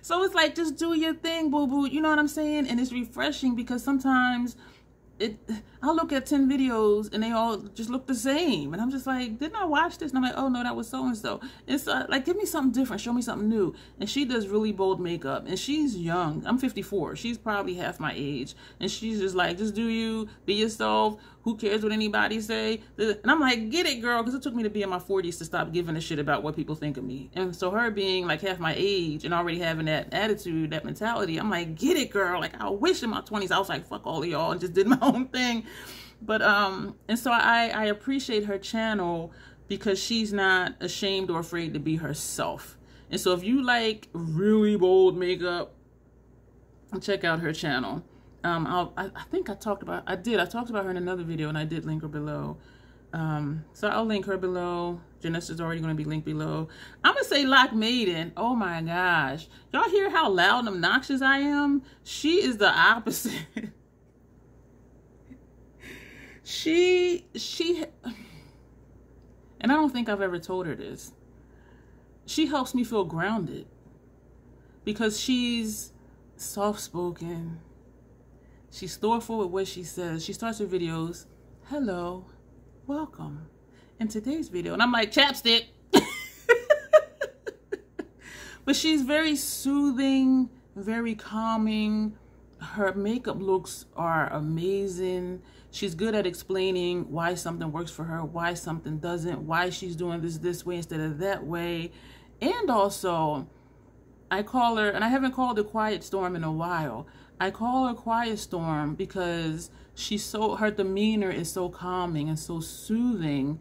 So it's like, just do your thing, boo boo. You know what I'm saying? And it's refreshing because sometimes it I'll look at 10 videos and they all just look the same. And I'm just like, didn't I watch this? And I'm like, oh no, that was so-and-so. It's like, give me something different. Show me something new. And she does really bold makeup and she's young. I'm 54. She's probably half my age. And she's just like, just do you, be yourself. Who cares what anybody say? And I'm like, get it, girl. Because it took me to be in my 40s to stop giving a shit about what people think of me. And so her being like half my age and already having that attitude, that mentality, I'm like, get it, girl. Like I wish in my 20s I was like, fuck all of y'all and just did my own thing but um and so i i appreciate her channel because she's not ashamed or afraid to be herself and so if you like really bold makeup check out her channel um I'll, I, I think i talked about i did i talked about her in another video and i did link her below um so i'll link her below Janessa is already going to be linked below. I'm going to say Loc Maiden. Oh my gosh. Y'all hear how loud and obnoxious I am? She is the opposite. she she and I don't think I've ever told her this. She helps me feel grounded because she's soft spoken. She's thoughtful with what she says. She starts her videos, hello, welcome. In today's video, and I'm like, chapstick. but she's very soothing, very calming. Her makeup looks are amazing She's good at explaining why something works for her, why something doesn't, why she's doing this this way instead of that way. And also, I call her, and I haven't called her Quiet Storm in a while. I call her Quiet Storm because she's so, her demeanor is so calming and so soothing.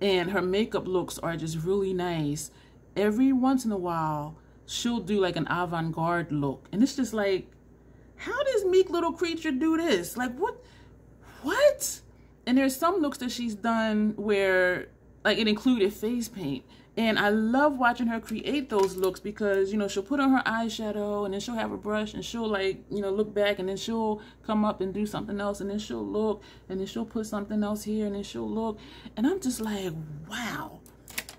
And her makeup looks are just really nice. Every once in a while, she'll do like an avant-garde look. And it's just like, how does meek little creature do this? Like, what? What? And there's some looks that she's done where like it included face paint. And I love watching her create those looks because, you know, she'll put on her eyeshadow and then she'll have a brush and she'll like, you know, look back and then she'll come up and do something else and then she'll look and then she'll put something else here and then she'll look. And I'm just like, wow.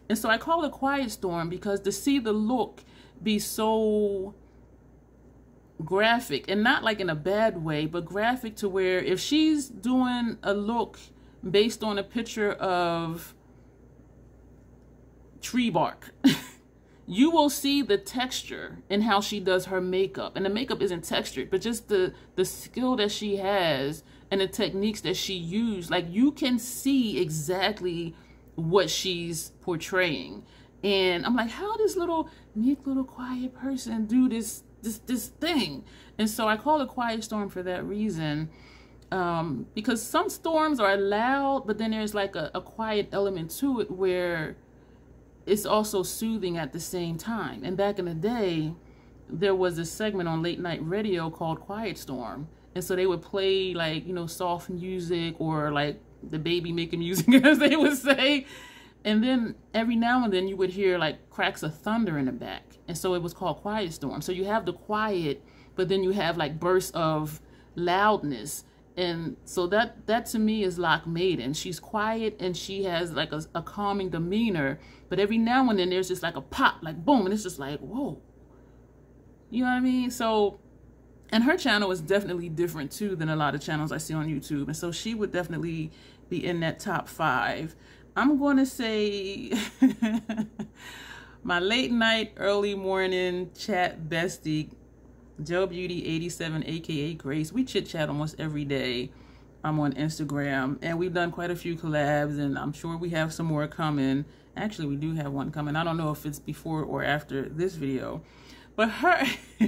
And so I call it a Quiet Storm because to see the look be so graphic and not like in a bad way, but graphic to where if she's doing a look based on a picture of tree bark, you will see the texture in how she does her makeup. And the makeup isn't textured, but just the the skill that she has and the techniques that she used. Like you can see exactly what she's portraying. And I'm like, how this little meek little quiet person do this this this thing? And so I call it Quiet Storm for that reason. Um, because some storms are loud, but then there's like a, a quiet element to it where it's also soothing at the same time. And back in the day, there was a segment on late night radio called Quiet Storm. And so they would play like, you know, soft music or like the baby making music, as they would say. And then every now and then you would hear like cracks of thunder in the back. And so it was called Quiet Storm. So you have the quiet, but then you have like bursts of loudness. And so that that to me is Loc Maiden. She's quiet and she has like a, a calming demeanor. But every now and then there's just like a pop, like boom, and it's just like, whoa. You know what I mean? So and her channel is definitely different too than a lot of channels I see on YouTube. And so she would definitely be in that top five. I'm going to say my late night, early morning chat bestie, Gelbeauty 87, aka Grace. We chit chat almost every day. I'm on Instagram and we've done quite a few collabs and I'm sure we have some more coming. Actually, we do have one coming. I don't know if it's before or after this video. But her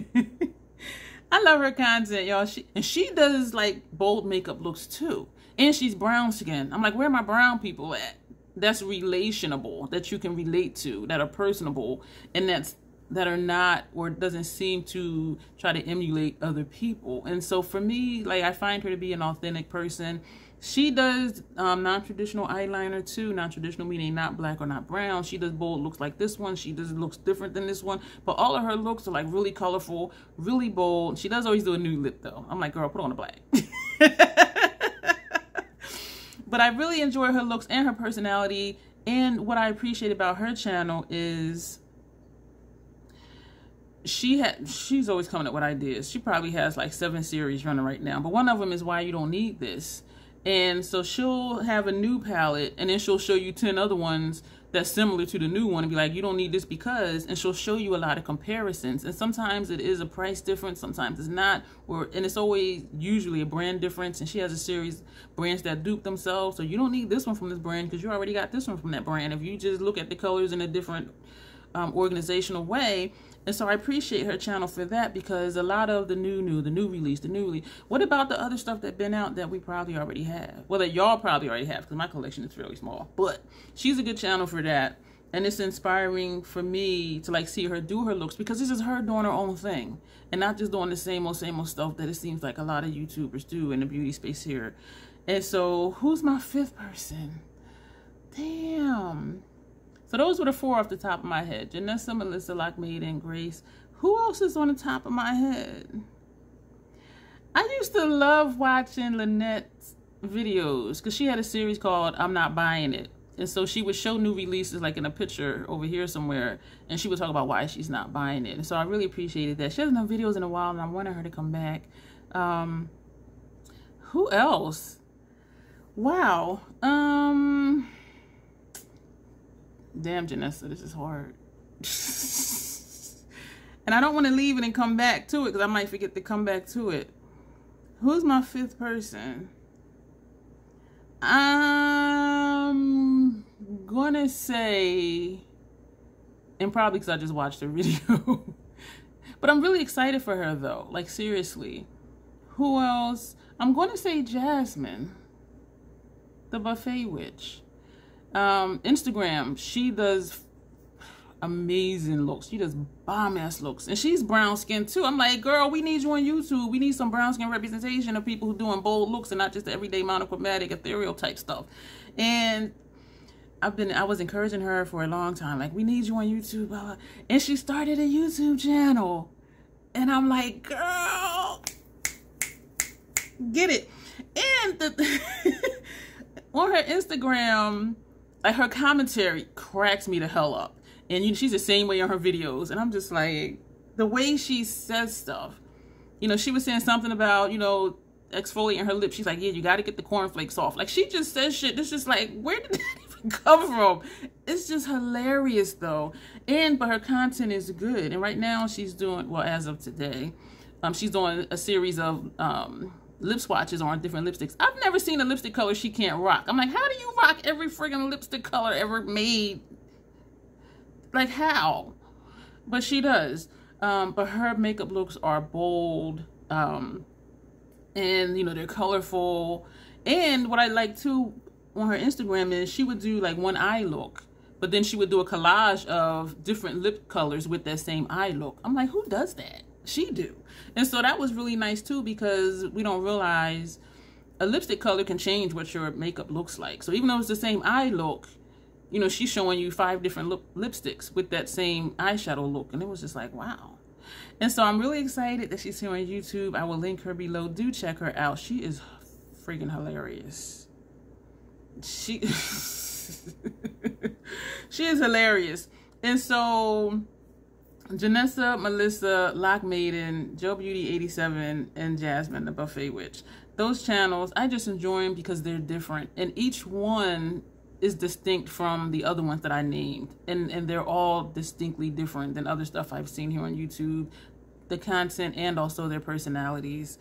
I love her content, y'all. She and she does like bold makeup looks too. And she's brown skin. I'm like, where are my brown people at? That's relationable, that you can relate to, that are personable, and that's that are not or doesn't seem to try to emulate other people. And so for me, like I find her to be an authentic person. She does um, non-traditional eyeliner too. Non-traditional meaning not black or not brown. She does bold looks like this one. She does looks different than this one. But all of her looks are like really colorful, really bold. She does always do a new lip though. I'm like, girl, put on a black. but I really enjoy her looks and her personality. And what I appreciate about her channel is she had she's always coming up with ideas. She probably has like seven series running right now. But one of them is why you don't need this. And so she'll have a new palette and then she'll show you 10 other ones that's similar to the new one and be like, you don't need this because, and she'll show you a lot of comparisons. And sometimes it is a price difference, sometimes it's not, or and it's always usually a brand difference. And she has a series brands that dupe themselves. So you don't need this one from this brand because you already got this one from that brand. If you just look at the colors in a different um, organizational way, and so I appreciate her channel for that because a lot of the new, new, the new release, the new release. What about the other stuff that been out that we probably already have? Well, that y'all probably already have because my collection is fairly small. But she's a good channel for that. And it's inspiring for me to like see her do her looks because this is her doing her own thing and not just doing the same old, same old stuff that it seems like a lot of YouTubers do in the beauty space here. And so who's my fifth person? Damn. So those were the four off the top of my head. Janessa, Melissa, Lockmaid, and Grace. Who else is on the top of my head? I used to love watching Lynette's videos because she had a series called I'm Not Buying It. And so she would show new releases like in a picture over here somewhere and she would talk about why she's not buying it. And so I really appreciated that. She hasn't done videos in a while and I wanted her to come back. Um, who else? Wow. Um, Damn, Janessa, this is hard. and I don't want to leave it and come back to it because I might forget to come back to it. Who's my fifth person? I'm gonna say, and probably because I just watched the video, but I'm really excited for her though. Like seriously, who else? I'm gonna say Jasmine, the buffet witch. Um, Instagram, she does amazing looks. She does bomb ass looks. And she's brown skin too. I'm like, girl, we need you on YouTube. We need some brown skin representation of people who doing bold looks and not just everyday monochromatic ethereal type stuff. And I've been I was encouraging her for a long time. Like, we need you on YouTube. Blah, blah. And she started a YouTube channel. And I'm like, girl, get it. And the on her Instagram, like her commentary cracks me the hell up. And you she's the same way on her videos. And I'm just like, the way she says stuff you know, she was saying something about, you know, exfoliating her lips. She's like, yeah, you got to get the cornflakes off. Like, she just says shit. It's just like, where did that even come from? It's just hilarious, though. And, but her content is good. And right now, she's doing, well, as of today, um, she's doing a series of um, lip swatches on different lipsticks. I've never seen a lipstick color she can't rock. I'm like, how do you rock every friggin' lipstick color ever made? Like, how? But she does. Um, but her makeup looks are bold. Um, and, you know, they're colorful. And what I like, too, on her Instagram is she would do, like, one eye look. But then she would do a collage of different lip colors with that same eye look. I'm like, who does that? She do. And so that was really nice too because we don't realize a lipstick color can change what your makeup looks like. So even though it's the same eye look, you know, she's showing you five different lip lipsticks with that same eyeshadow look. And it was just like, wow. And so I'm really excited that she's here on YouTube. I will link her below. Do check her out. She is freaking hilarious. She she is hilarious. And so Janessa, Melissa, Loc Maiden, Gelbeauty 87, and Jasmine, the Buffet Witch. Those channels, I just enjoy them because they're different. And each one is distinct from the other ones that I named. And, and they're all distinctly different than other stuff I've seen here on YouTube. The content and also their personalities.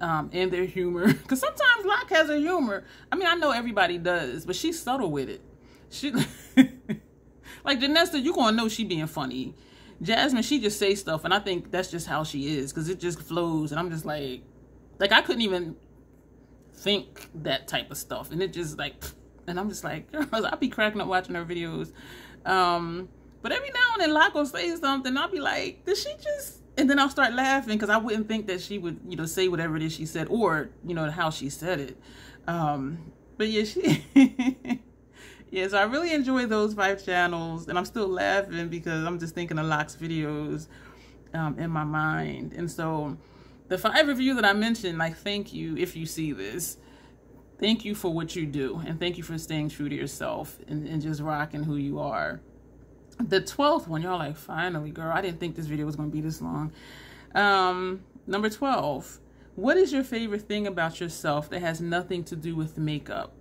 Um, and their humor. Because sometimes Loc has a humor. I mean, I know everybody does, but she's subtle with it. She, like Janessa, you gonna know she being funny. Jasmine, she just say stuff, and I think that's just how she is, because it just flows, and I'm just like, like I couldn't even think that type of stuff, and it just like, and I'm just like, girls, I'll be cracking up watching her videos, um, but every now and then Loc will say something, I'll be like, did she just? And then I'll start laughing because I wouldn't think that she would, you know, say whatever it is she said, or you know how she said it. Um, but yeah, she. yeah, so I really enjoy those five channels, and I'm still laughing because I'm just thinking of Loc's videos um, in my mind. And so the five of you that I mentioned, like, thank you if you see this. Thank you for what you do, and thank you for staying true to yourself and, and just rocking who you are. The 12th one, y'all like, finally, girl, I didn't think this video was going to be this long. Um, number 12, what is your favorite thing about yourself that has nothing to do with makeup?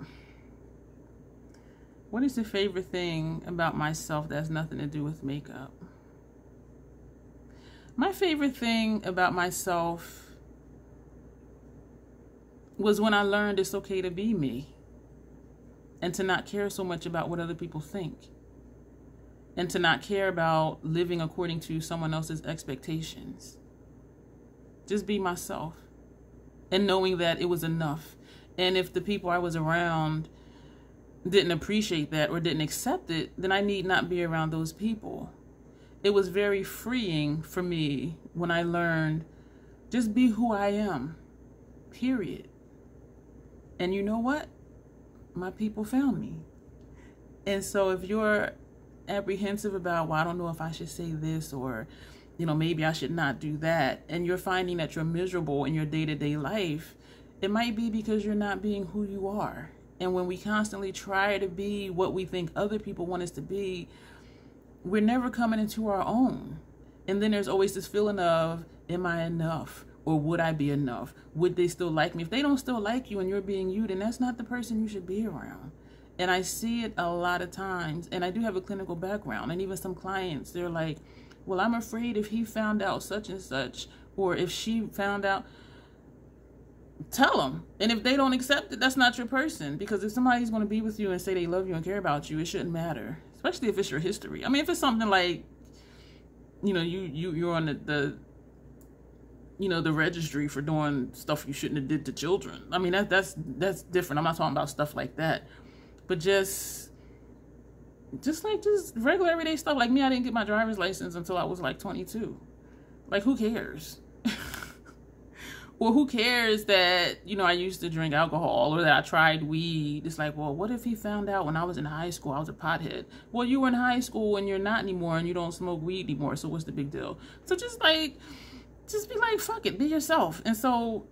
What is your favorite thing about myself that has nothing to do with makeup? My favorite thing about myself was when I learned it's okay to be me and to not care so much about what other people think and to not care about living according to someone else's expectations. Just be myself and knowing that it was enough. And if the people I was around didn't appreciate that or didn't accept it, then I need not be around those people. It was very freeing for me when I learned just be who I am, period. And you know what? My people found me. And so if you're apprehensive about, well, I don't know if I should say this or, you know, maybe I should not do that, and you're finding that you're miserable in your day to day life, it might be because you're not being who you are and when we constantly try to be what we think other people want us to be, we're never coming into our own. And then there's always this feeling of, am I enough? Or would I be enough? Would they still like me? If they don't still like you and you're being you, then that's not the person you should be around. And I see it a lot of times. And I do have a clinical background. And even some clients, they're like, well, I'm afraid if he found out such and such, or if she found out, tell them. And if they don't accept it, that's not your person. Because if somebody's going to be with you and say they love you and care about you, it shouldn't matter. Especially if it's your history. I mean, if it's something like, you know, you you you're on the, the you know the registry for doing stuff you shouldn't have did to children. I mean, that that's that's different. I'm not talking about stuff like that, but just just like just regular everyday stuff. Like me, I didn't get my driver's license until I was like 22. Like, who cares? well, who cares that, you know, I used to drink alcohol or that I tried weed? It's like, well, what if he found out when I was in high school I was a pothead? Well, you were in high school and you're not anymore and you don't smoke weed anymore. So what's the big deal? So just like, just be like, fuck it, be yourself. And so,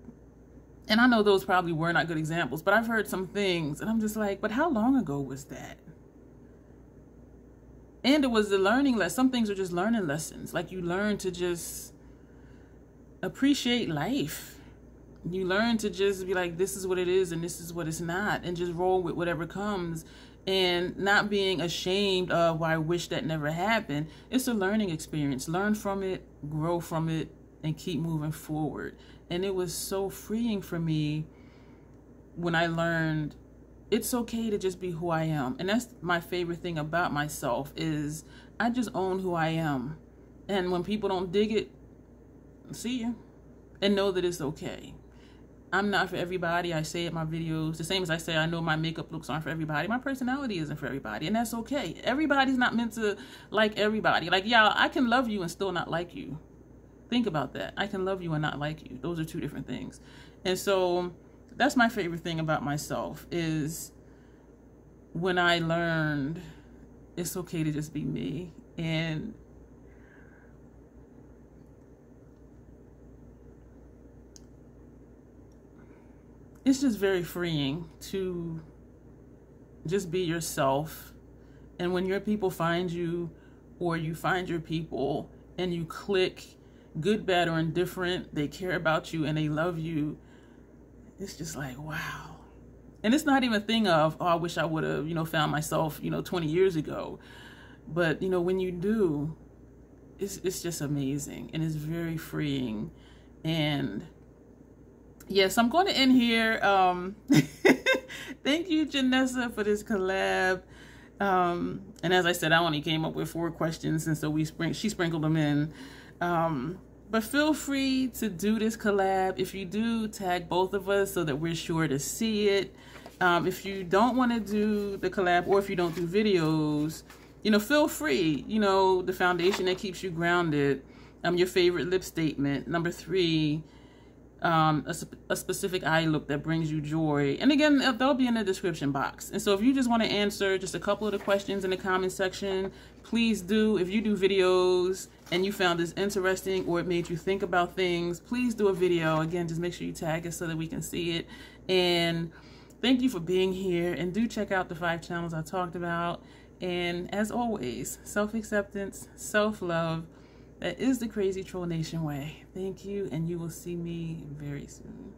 and I know those probably were not good examples, but I've heard some things and I'm just like, but how long ago was that? And it was the learning lesson. Some things are just learning lessons. Like you learn to just appreciate life. You learn to just be like, this is what it is and this is what it's not, and just roll with whatever comes and not being ashamed of why I wish that never happened. It's a learning experience. Learn from it, grow from it, and keep moving forward. And it was so freeing for me when I learned it's okay to just be who I am. And that's my favorite thing about myself is I just own who I am. And when people don't dig it, see you. And know that it's okay. I'm not for everybody. I say it in my videos. The same as I say I know my makeup looks aren't for everybody. My personality isn't for everybody. And that's okay. Everybody's not meant to like everybody. Like, y'all, I can love you and still not like you. Think about that. I can love you and not like you. Those are two different things. And so that's my favorite thing about myself is when I learned it's okay to just be me and it's just very freeing to just be yourself. And when your people find you or you find your people and you click good bad or indifferent they care about you and they love you it's just like wow. And it's not even a thing of oh i wish i would have you know found myself you know 20 years ago. But you know when you do it's, it's just amazing and it's very freeing. And yes i'm going to end here um thank you janessa for this collab um and as i said i only came up with four questions and so we spring she sprinkled them in um but feel free to do this collab. If you do, tag both of us so that we're sure to see it. Um, if you don't want to do the collab or if you don't do videos, you know, feel free. You know, the foundation that keeps you grounded. Um, your favorite lip statement. Number three, um, a, a, specific eye look that brings you joy. And again, they'll be in the description box. And so if you just want to answer just a couple of the questions in the comment section, please do. If you do videos and you found this interesting or it made you think about things, please do a video. Again, just make sure you tag us so that we can see it. And thank you for being here. And do check out the five channels I talked about. And as always, self-acceptance, self-love, that is the Crazy Troll Nation way. Thank you, and you will see me very soon.